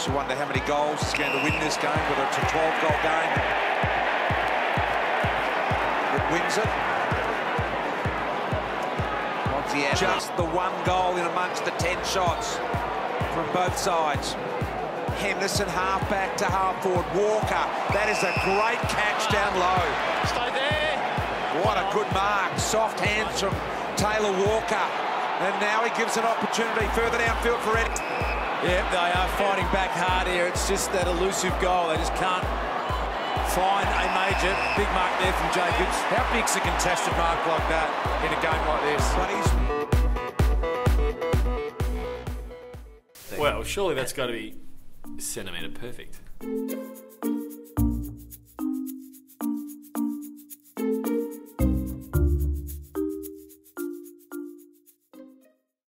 Makes you wonder how many goals is going to win this game, whether it's a 12-goal game. It wins it. Just the one goal in amongst the 10 shots from both sides. Henderson half-back to half-forward. Walker, that is a great catch down low. Stay there. What a good mark. Soft hands from Taylor Walker. And now he gives an opportunity further downfield for Eddie. Yeah, they are fighting back hard here. It's just that elusive goal. They just can't find a major. Big mark there from Jacobs. How big's a contested mark like that in a game like this? Well, surely that's got to be centimetre perfect.